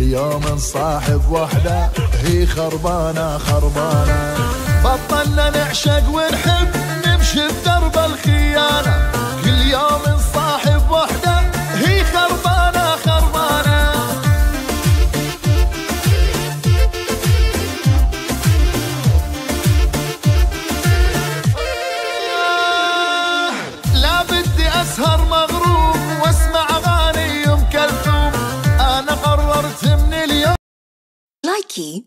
اليوم نصاحب وحدة هي خربانة خربانة. بطلنا نعشق ونحب نمشي بدرب الخيانة. كل يوم نصاحب وحدة هي خربانة خربانة. لا بدي أسهر مغرب. Likey.